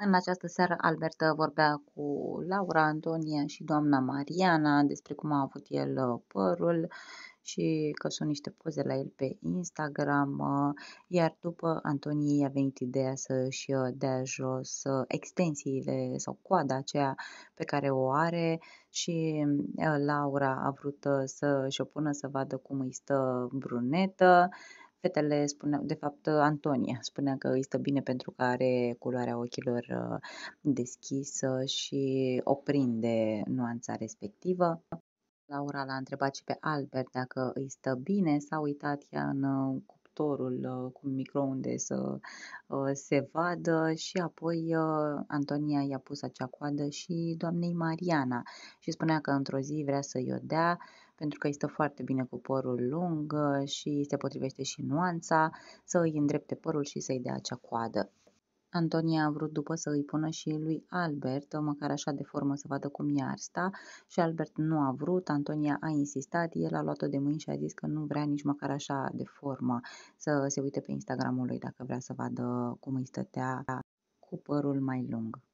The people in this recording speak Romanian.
În această seară, Albert vorbea cu Laura, Antonia și doamna Mariana despre cum a avut el uh, părul și că sunt niște poze la el pe Instagram, uh, iar după Antonie a venit ideea să-și uh, dea jos extensiile sau coada aceea pe care o are și Laura a vrut să-și o pună să vadă cum îi stă brunetă, Fetele spuneau, de fapt Antonia spunea că îi stă bine pentru că are culoarea ochilor uh, deschisă și oprinde nuanța respectivă. Laura l-a întrebat și pe Albert dacă îi stă bine, s-a uitat ea în uh, cuptorul uh, cu microunde să se vadă și apoi Antonia i-a pus acea coadă și doamnei Mariana și spunea că într-o zi vrea să-i o dea pentru că îi stă foarte bine cu părul lung uh, și se potrivește și nuanța, să îi îndrepte părul și să-i dea acea coadă. Antonia a vrut după să îi pună și lui Albert, măcar așa de formă să vadă cum i-ar sta și Albert nu a vrut, Antonia a insistat, el a luat-o de mâini și a zis că nu vrea nici măcar așa de formă să se uite pe Instagramul lui dacă vrea să vadă cum îi stătea cu părul mai lung.